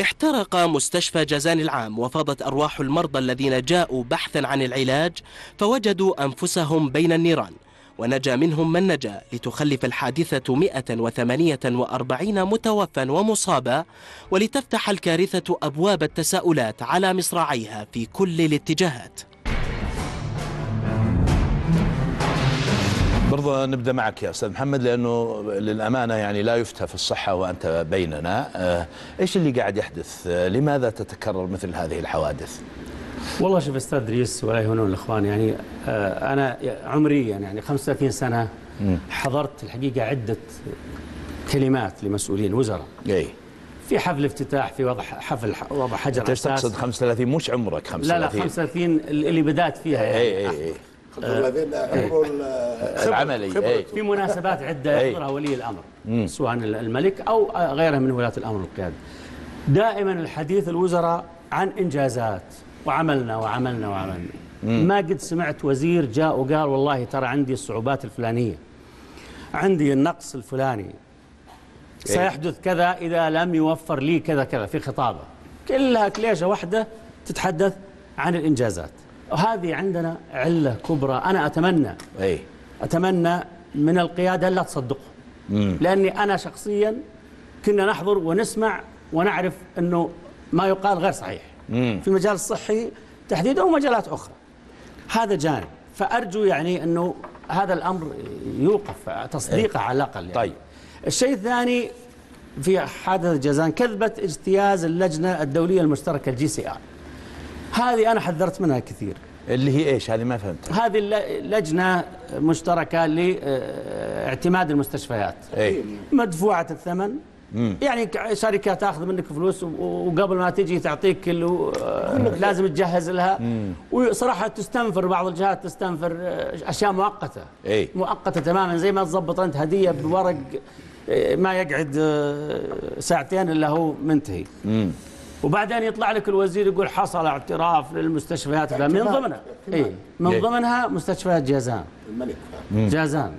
احترق مستشفى جازان العام وفاضت أرواح المرضى الذين جاءوا بحثا عن العلاج فوجدوا أنفسهم بين النيران ونجا منهم من نجا لتخلف الحادثة 148 متوفى ومصابا ولتفتح الكارثة أبواب التساؤلات على مصراعيها في كل الاتجاهات. برضه نبدأ معك يا أستاذ محمد لأنه للأمانة يعني لا يفتى في الصحة وأنت بيننا. آه، إيش اللي قاعد يحدث؟ آه، لماذا تتكرر مثل هذه الحوادث؟ والله شوف أستاذ دريس ولا يهونون الإخوان يعني آه، أنا عمري يعني 35 سنة حضرت الحقيقة عدة كلمات لمسؤولين وزراء إي. في حفل افتتاح في وضع حفل وضع حجر انت تقصد 35 مش عمرك 35 لا لا 35 اللي بدأت فيها يعني. اي إي إي. الذين عمروا العملي اي في مناسبات عدة. يحضرها ولي الأمر سواء الملك أو غيره من ولاة الأمر والقيادة. دائما الحديث الوزراء عن إنجازات وعملنا وعملنا وعملنا. ما قد سمعت وزير جاء وقال والله ترى عندي الصعوبات الفلانية. عندي النقص الفلاني. سيحدث كذا إذا لم يوفر لي كذا كذا في خطابه. كلها كليشة واحدة تتحدث عن الإنجازات. وهذه عندنا علة كبرى. أنا أتمنى إي. أتمنى من القيادة لا تصدقهم لأني أنا شخصيا كنا نحضر ونسمع ونعرف إنه ما يقال غير صحيح. في المجال الصحي تحديدا ومجالات أخرى. هذا جانب. فأرجو يعني إنه هذا الأمر يوقف تصديقه على الأقل يعني. طيب. الشيء الثاني في حادثة جازان كذبة اجتياز اللجنة الدولية المشتركة ال JCI هذه أنا حذرت منها كثير. اللي هي إيش؟ هذه ما فهمت هذه لجنة مشتركة لاعتماد المستشفيات. اي مدفوعة الثمن. يعني ك- شركة تاخذ منك فلوس وقبل ما تجي تعطيك اللي آه، لازم تجهز لها. وصراحة تستنفر بعض الجهات تستنفر آه، أشياء مؤقتة. إي. مؤقتة تماما زي ما تظبط أنت هدية بورق آه، ما يقعد آه، ساعتين إلا هو منتهي. وبعدين يطلع لك الوزير يقول حصل اعتراف للمستشفيات من ضمنها. اي من إيه. ضمنها مستشفيات جازان. الملك. جازان.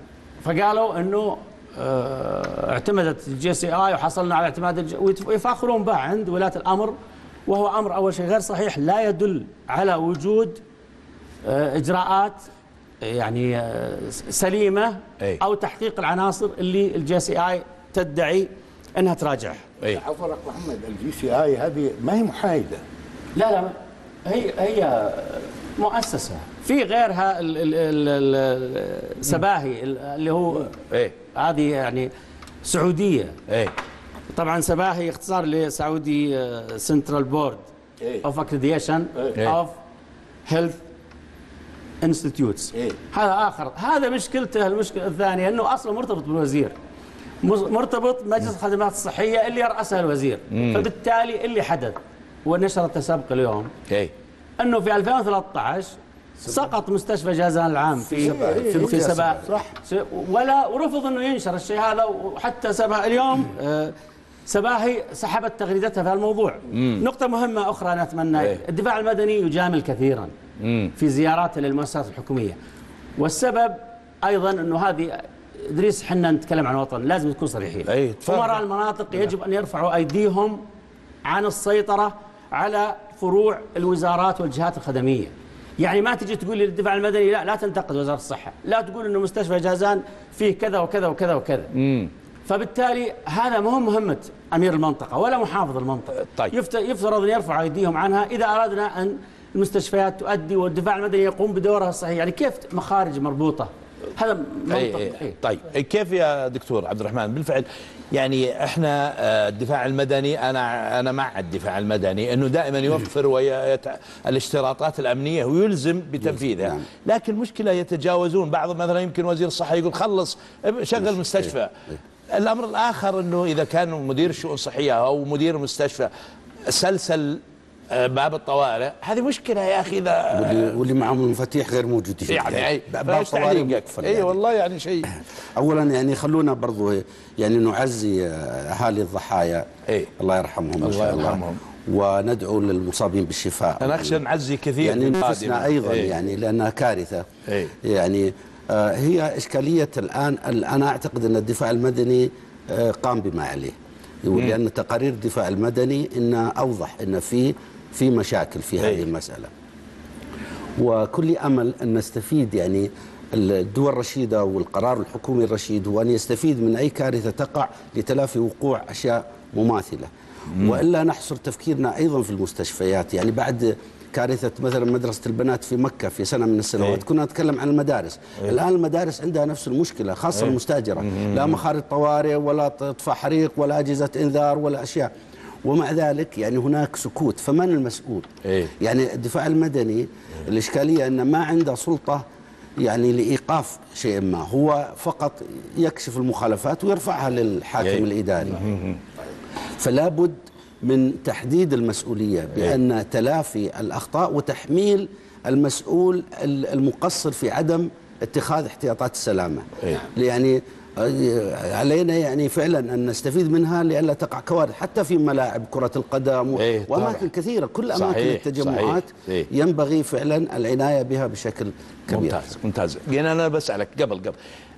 فقالوا إنه آه، اعتمدت ال JCI وحصلنا على اعتماد الج... ويفاخرون به عند ولاة الأمر. وهو أمر أول شيء غير صحيح لا يدل على وجود آه، إجراءات يعني آه، سليمة أي. أو تحقيق العناصر اللي ال JCI تدعي إنها تراجعها. اي عفوا اخ محمد ال JCI هذه ما هي محايدة. لا لا هي هي مؤسسة. في غيرها ال- ال- ال- ال- السباهي ال- اللي هو اي هذه يعني سعودية. اي طبعا سباهي اختصار ل Saudi Central Board. of Accreditation. of Health Institutes إيه. هذا آخر. هذا مشكلته المشكلة الثانية إنه أصلا مرتبط بالوزير. مرتبط مجلس الخدمات الصحية اللي يرأسها الوزير. فبالتالي اللي حدث ونشرته سابق اليوم أي. أنه في 2013 سقط مستشفى جازان العام في سبا. في, في سبا صح. ولا ورفض أنه ينشر الشيء هذا وحتى سبا اليوم آه، سباهي سحبت تغريدتها في الموضوع. نقطة مهمة أخرى أنا أتمنى إيه. الدفاع المدني يجامل كثيرا في زياراته للمؤسسات الحكومية. والسبب أيضا أنه هذه إدريس حنا نتكلم عن وطن لازم نكون صريحين. تفضل. أمراء المناطق يجب أن يرفعوا أيديهم عن السيطرة على فروع الوزارات والجهات الخدمية. يعني ما تجي تقول لي الدفاع المدني لا لا تنتقد وزارة الصحة. لا تقول أنه مستشفى جازان فيه كذا وكذا وكذا وكذا. فبالتالي هذا مو مهمة أمير المنطقة ولا محافظ المنطقة. طيب. يفت- يفترض أن يرفعوا أيديهم عنها إذا أردنا أن المستشفيات تؤدي والدفاع المدني يقوم بدورها الصحيح. يعني كيف مخارج مربوطة؟ هذا منطق أي أي إيه. طيب كيف يا دكتور عبد الرحمن بالفعل يعني إحنا آه، الدفاع المدني أنا أنا مع الدفاع المدني إنه دائما يوفر ويت... الاشتراطات الأمنية ويلزم بتنفيذها. لكن المشكلة يتجاوزون. بعض مثلا يمكن وزير الصحة يقول خلص شغل مستشفى. الأمر الآخر إنه إذا كان مدير الشؤون الصحيه أو مدير المستشفى سلسل باب الطوارئ هذه مشكلة يا أخي اذا واللي, واللي معهم المفاتيح غير موجودين يعني اي باب فايش طوارئ تعليقك؟ مقفل أي يعني. والله يعني شيء اولا يعني خلونا برضو يعني نعزي أهالي الضحايا إيه. الله يرحمهم إن الله شاء الله يرحمهم. وندعو للمصابين بالشفاء أنا أخشى نعزي كثير يعني نفسنا قادم. أيضا إيه. يعني لأنها كارثة إيه. يعني آه، هي إشكالية الآن ال- أنا أعتقد أن الدفاع المدني آه، قام بما عليه لأن تقارير الدفاع المدني إن أوضح إن في في مشاكل في أي. هذه المسألة. وكل أمل أن نستفيد يعني الدول الرشيدة والقرار الحكومي الرشيد هو أن يستفيد من أي كارثة تقع لتلافي وقوع أشياء مماثلة. وإلا نحصر تفكيرنا أيضا في المستشفيات. يعني بعد كارثة مثلا مدرسة البنات في مكة في سنة من السنوات إيه. كنا نتكلم عن المدارس. الآن المدارس عندها نفس المشكلة خاصة إيه. المستاجرة. لا مخارج طوارئ ولا اطفاء حريق ولا أجهزة إنذار ولا أشياء. ومع ذلك يعني هناك سكوت. فمن المسؤول؟ إيه. يعني الدفاع المدني الإشكالية أن ما عنده سلطة يعني لإيقاف شيء ما. هو فقط يكشف المخالفات ويرفعها للحاكم إيه. الإداري. فلا بد من تحديد المسؤولية بأن تلافي الأخطاء وتحميل المسؤول المقصر في عدم اتخاذ احتياطات السلامة. إيه. يعني علينا يعني فعلا أن نستفيد منها لئلا تقع كوارث حتى في ملاعب كرة القدم و- إيه، طبعاً. وأماكن كثيرة. كل أماكن صحيح، التجمعات صحيح. إيه. ينبغي فعلا العناية بها بشكل كبير. ممتاز ممتاز. يعني أنا بسألك قبل قبل.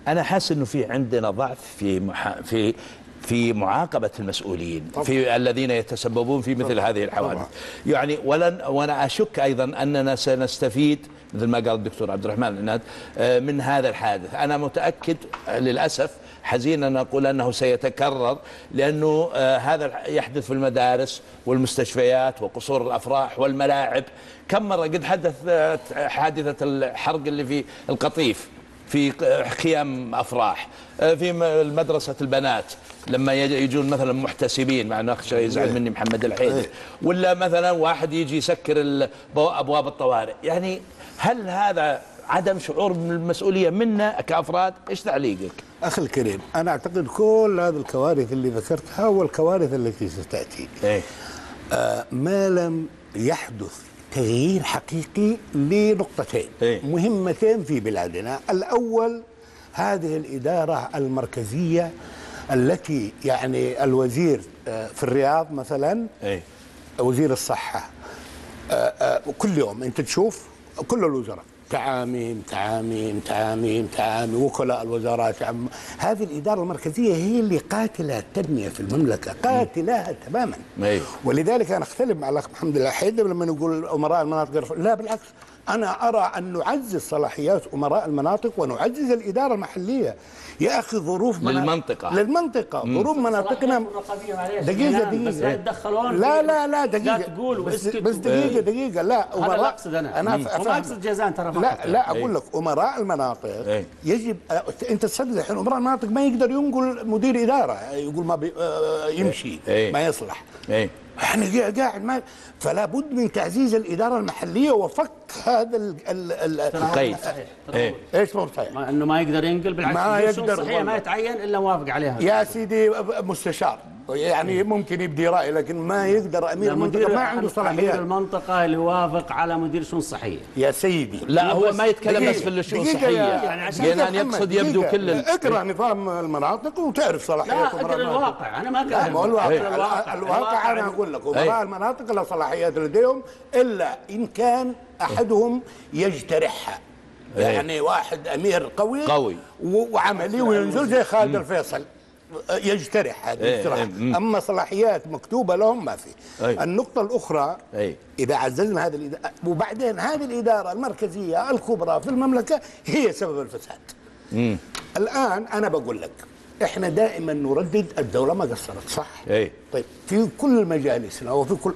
أنا حاسس إنه في عندنا ضعف في محا في في معاقبة المسؤولين في الذين يتسببون في مثل هذه الحوادث. يعني ولن وأنا أشك أيضا أننا سنستفيد مثل ما قال الدكتور عبد الرحمن الناد آه، من هذا الحادث. أنا متأكد آه، للأسف حزين أن أقول أنه سيتكرر لأنه آه، هذا يحدث في المدارس والمستشفيات وقصور الأفراح والملاعب. كم مرة قد حدث آه، حادثة الحرق اللي في القطيف في خيام أفراح في مدرسه البنات لما يج- يجون مثلا محتسبين مع اخشى يزعل مني محمد الحيدر ولا مثلا واحد يجي يسكر أبواب الطوارئ. يعني هل هذا عدم شعور بالمسؤولية منا كأفراد؟ إيش تعليقك؟ أخي الكريم أنا أعتقد كل هذه الكوارث اللي ذكرتها والكوارث التي ستأتي. إيه. آه، ما لم يحدث تغيير حقيقي لنقطتين إيه. مهمتين في بلادنا. الأول هذه الإدارة المركزية التي يعني الوزير آه، في الرياض مثلا إيه. وزير الصحة. آه، آه، كل يوم أنت تشوف كل الوزراء. تعاميم تعاميم تعاميم تعاميم وكلاء الوزارات عم هذه الإدارة المركزية هي اللي قاتلة التنمية في المملكة قاتلاها تماما. أيوه. ولذلك أنا أختلف مع الأخ محمد الله حيدر لما نقول أمراء المناطق لا بالعكس. أنا أرى أن نعزز صلاحيات أمراء المناطق ونعزز الإدارة المحلية. يا أخي ظروف منا- للمنطقة. للمنطقة. ظروف مناطقنا دقيقة بس لا دقيقة يتدخلون لا لا لا دقيقة. لا تقول بس, واسكت بس دقيقة دقيقة. لا هذا اقصد أنا. أنا وما أقصد جازان ترى لا. لا أقول لك أمراء المناطق إيه. يجب آه، أنت تصدق الحين أمراء المناطق ما يقدر ينقل مدير إدارة يقول ما بي آه، يمشي إيه. ما يصلح. إيه إحنا قاعد- ما فلا بد من تعزيز الإدارة المحلية وفك هذا ال ال ال القيد صحيح. إيه. إيش مو صحيح؟ ما إنه ما يقدر ينقل بالعكس. ما يقدر صحيه ما. يتعين إلا موافق عليها. يا سيدي مستشار. يعني ممكن يبدي رأي لكن ما يقدر أمير المنطقة ما عنده أمير صلاحيات. المنطقة اللي يوافق على مدير شؤون صحية. يا سيدي. لا هو ما يتكلم بس في الشؤون الصحيه يعني عشان جنان محمد، يقصد يبدو دقيقة. كل ال- اقرأ نظام المناطق وتعرف صلاحيات لا أقرأ. الواقع. أنا ما هو الواقع. إيه. الواقع, الواقع. أنا أقول لك امراء إيه. المناطق لا صلاحيات لديهم إلا إن كان أحدهم يجترحها إيه. يعني واحد أمير قوي قوي. وعملي وينزل زي خالد الفيصل. يجترح هذا الاجتراح إيه،. أما صلاحيات مكتوبة لهم ما في إيه. النقطة الأخرى إيه. إذا عززنا هذه الإدارة وبعدين هذه الإدارة المركزية الكبرى في المملكة هي سبب الفساد الآن أنا بقول لك إحنا دائما نردد الدولة ما قصرت صح إيه. طيب في كل مجالسنا وفي كل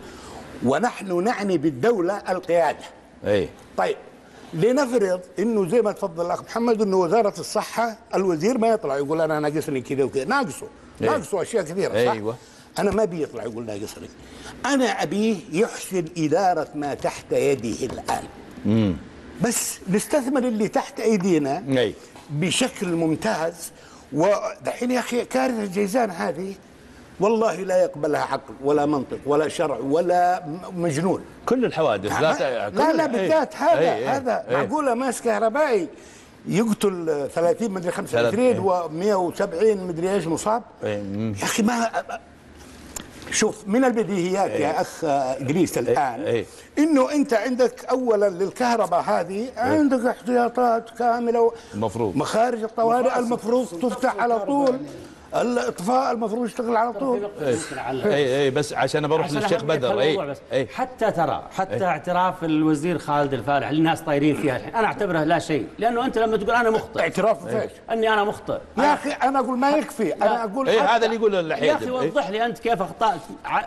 ونحن نعني بالدولة القيادة إيه طيب لنفرض إنه زي ما تفضل الأخ محمد إنه وزارة الصحة الوزير ما يطلع يقول أنا ناقصني كذا وكذا. ناقصه. إيه. ناقصه أشياء كثيرة صح؟ أيوة. أنا ما بيطلع يقول ناقصني. أنا ابيه يحسن إدارة ما تحت يده الآن. بس نستثمر اللي تحت أيدينا أي. بشكل ممتاز. ودحين يا أخي كارثة الجيزان هذه والله لا يقبلها عقل ولا منطق ولا شرع ولا مجنون. كل الحوادث لا لا كل- لا, لا إيه. بالذات هذا إيه، إيه، هذا إيه. معقولة ماس كهربائي يقتل 30 مدري 25 و170 مدري إيش مصاب. إيه،. يا أخي ما شوف من البديهيات يا أخ إدريس الآن إيه. إنه أنت عندك اولا للكهرباء هذه عندك احتياطات كاملة المفروض. مخارج الطوارئ المفروض تفتح على طول. الاطفاء المفروض يشتغل على طول. اي اي بس عشان بروح للشيخ بدر اي بس. اي حتى ترى حتى اعتراف الوزير خالد الفالح اللي الناس طايرين فيها الحين أنا أعتبره لا شيء لأنه أنت لما تقول أنا مخطئ. اعتراف فيش. إني أنا مخطئ. يا أخي أنا أقول ما يكفي. أنا أقول اي هذا اللي يقوله يا الحين أخي وضح لي أنت كيف أخطأت. ع-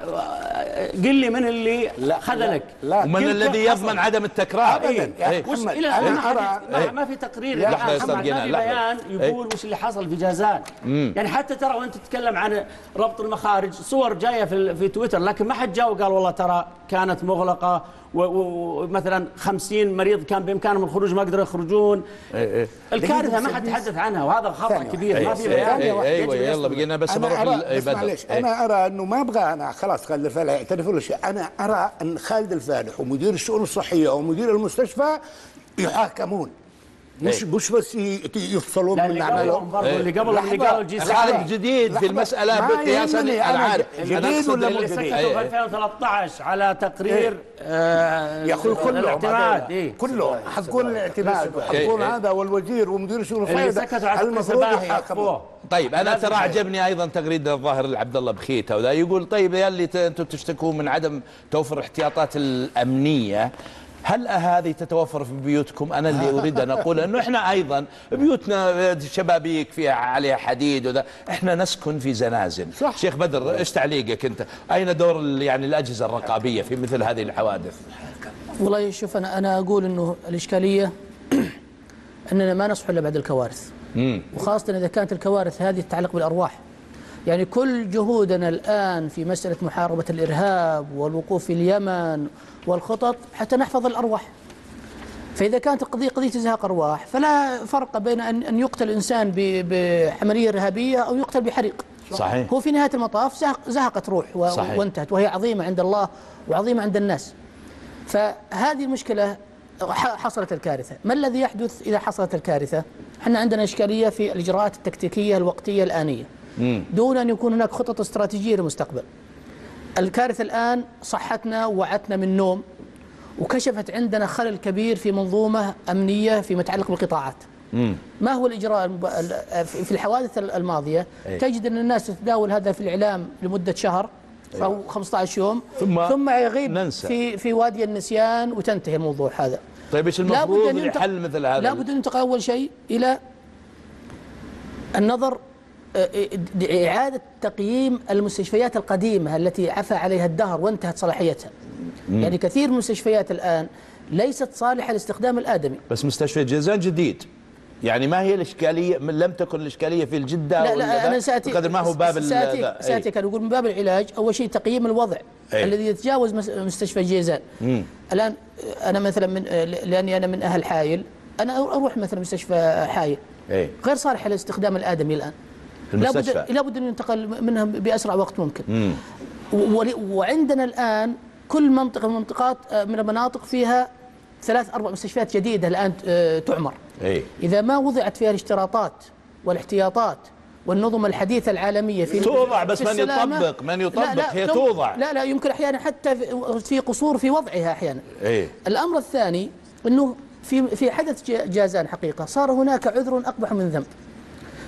قل لي من اللي خذلك. لا. ومن الذي يضمن. عدم التكرار. أبداً. يا محمد، إلى أنا الآن ما, في تقرير. الآن يا محمد، ما في. بيان يقول وش اللي حصل في جازان. يعني حتى ترى وانت تتكلم عن ربط المخارج صور جاية في في تويتر لكن ما حد جاء وقال والله ترى كانت مغلقة ومثلا 50 مريض كان بإمكانهم الخروج ما قدروا يخرجون الكارثة ما حد تحدث عنها وهذا خطأ كبير ما في إي، بيان أيوه يلا. بقينا بس بروح. معليش. أنا أرى أنه ما أبغى أنا خلاص خالد الفالح يعترف ولا شيء أنا أرى أن خالد الفالح ومدير الشؤون الصحية ومدير المستشفى يحاكمون مش إيه. مش بس ي- يفصلون من اللي اعمالهم برضه اللي قبلهم اللي. قالوا الجي سي خالد جديد في يهمني أنا أنا عارف جديد ولا مو اللي جديد؟ سكتوا في 2013 على تقرير آه، يا أخي كلهم الاعتماد. إيه. كلهم حقون الاعتماد وحقون إيه. هذا والوزير ومدير الشؤون تقرير المفروض يحاكموا يخفوه. طيب أنا ترى. عجبني أيضا تغريده الظاهر لعبد الله بخيته وذا يقول طيب يا اللي أنتم تشتكون من عدم توفر الاحتياطات الأمنية هل هذه تتوفر في بيوتكم؟ أنا اللي أريد أن أقول أنه إحنا أيضا بيوتنا شبابيك فيها عليها حديد وذا، إحنا نسكن في زنازل. صح. شيخ بدر إيش تعليقك أنت؟ أين دور يعني الأجهزة الرقابية في مثل هذه الحوادث؟ والله شوف أنا أنا أقول إنه الإشكالية أننا ما نصح إلا بعد الكوارث وخاصة إذا كانت الكوارث هذه تتعلق بالأرواح يعني كل جهودنا الآن في مسألة محاربة الإرهاب والوقوف في اليمن والخطط حتى نحفظ الأرواح. فإذا كانت القضية قضية إزهاق أرواح فلا فرق بين ان يقتل إنسان ب- بعمليه إرهابية أو يقتل بحريق. صحيح. هو في نهاية المطاف زهق زهقت روح. وانتهت وهي عظيمة عند الله وعظيمة عند الناس. فهذه المشكلة حصلت الكارثة. ما الذي يحدث إذا حصلت الكارثة؟ إحنا عندنا إشكالية في الإجراءات التكتيكية الوقتية الآنية. دون أن يكون هناك خطط استراتيجية للمستقبل. الكارثة الآن صحتنا ووعتنا من نوم وكشفت عندنا خلل كبير في منظومة أمنية فيما يتعلق بالقطاعات. ما هو الإجراء في الحوادث الماضية؟ أي. تجد أن الناس تتداول هذا في الإعلام لمدة شهر أو 15 يوم ثم ثم يغيب ننسى. في في وادي النسيان وتنتهي الموضوع هذا. طيب إيش المفروض لحل مثل هذا؟ لابد أن ينتقل أول شيء إلى النظر إعادة تقييم المستشفيات القديمة التي عفى عليها الدهر وانتهت صلاحيتها يعني كثير من المستشفيات الآن ليست صالحة لاستخدام الآدمي بس مستشفى جازان جديد يعني ما هي الإشكالية من لم تكن الإشكالية في الجدة لا لا ذا؟ أنا ساتي بقدر ما هو باب. أي. سأتي كان يقول من باب العلاج أول شيء تقييم الوضع أي. الذي يتجاوز مس- مستشفى جيزان الآن أنا مثلا من لأني أنا من أهل حايل أنا أروح مثلا مستشفى حايل أي. غير صالحة لاستخدام الآدمي الآن المستشفى. لابد لابد أن ينتقل منها بأسرع وقت ممكن. ول- وعندنا الآن كل منطقة من المنطقات آه، من المناطق فيها ثلاث أربع مستشفيات جديدة الآن آه، تعمر. اي إذا ما وضعت فيها الاشتراطات والاحتياطات والنظم الحديثة العالمية في توضع بس في من. يطبق، من يطبق، لا لا هي توضع. لا لا يمكن أحيانا حتى في- قصور في وضعها أحيانا. اي الأمر الثاني أنه في في حدث جازان حقيقة صار هناك عذر أقبح من ذنب.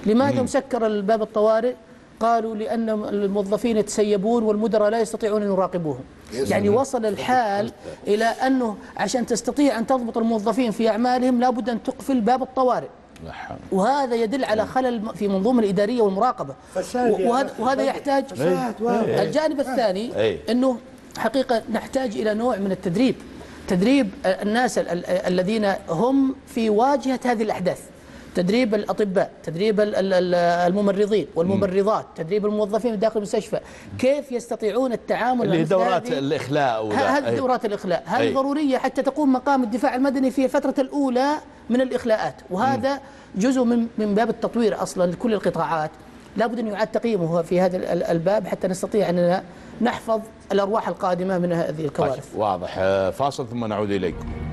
لماذا مسكر الباب الطوارئ؟ قالوا لأن الموظفين يتسيبون والمدراء لا يستطيعون أن يراقبوهم. يعني وصل الحال إلى أنه عشان تستطيع أن تضبط الموظفين في أعمالهم لابد أن تقفل باب الطوارئ. لا حول. وهذا يدل على خلل في منظومة الإدارية والمراقبة. وهذا, وهذا يحتاج الجانب الثاني أي. أنه حقيقة نحتاج إلى نوع من التدريب. تدريب الناس ال- ال- الذين هم في واجهة هذه الأحداث. تدريب الأطباء تدريب ال- ال- ال- الممرضين والممرضات تدريب الموظفين داخل المستشفى. كيف يستطيعون التعامل اللي دورات. ه- هذه. دورات الإخلاء. هذه. ضرورية حتى تقوم مقام الدفاع المدني في الفترة الأولى من الإخلاءات. وهذا جزء من من باب التطوير أصلا لكل القطاعات. لابد أن يعاد تقييمه في هذا ال- الباب حتى نستطيع أننا نحفظ الأرواح القادمة من هذه الكوارث. واضح. آه، فاصل ثم نعود إليكم.